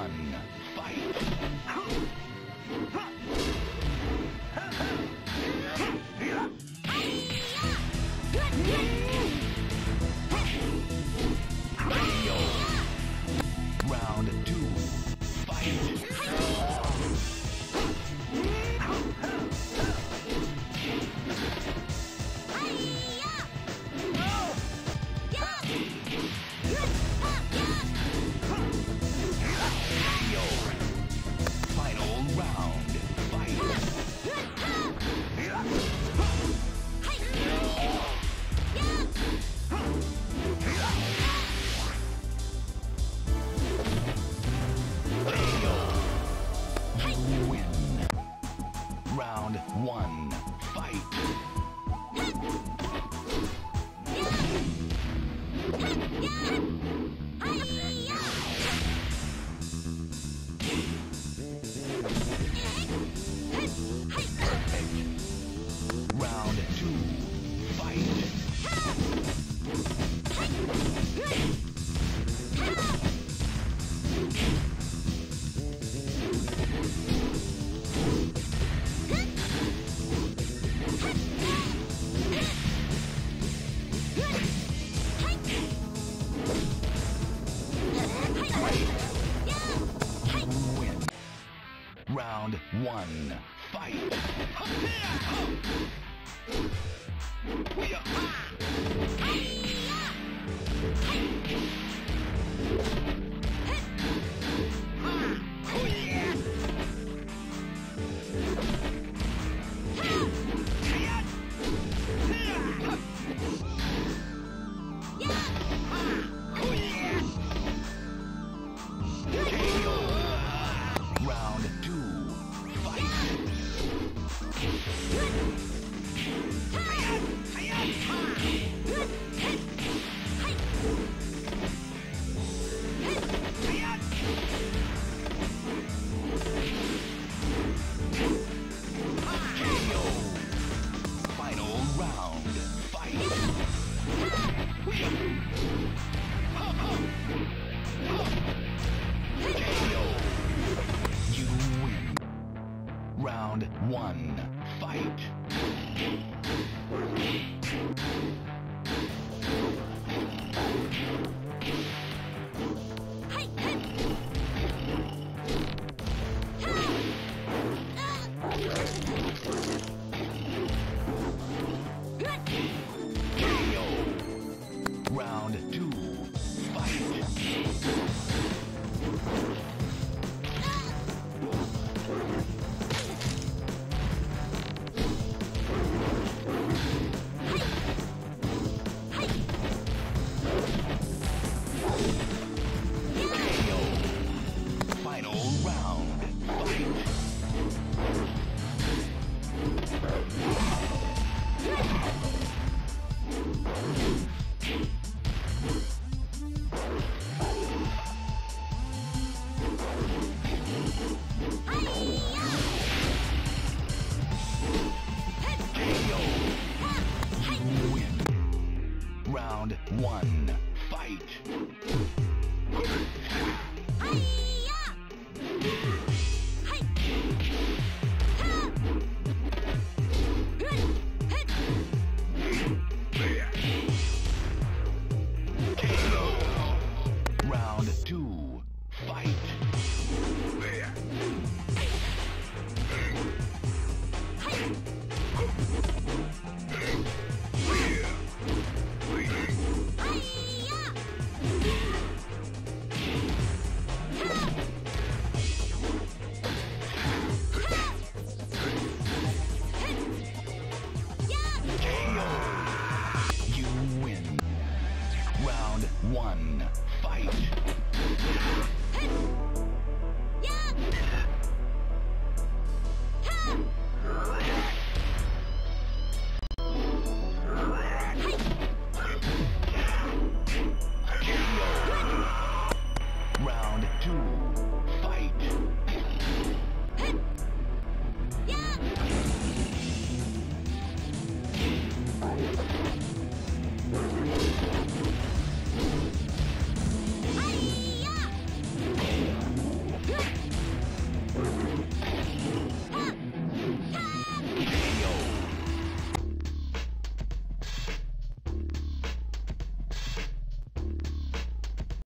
one, fight! round two. one. One, fight. One, fight!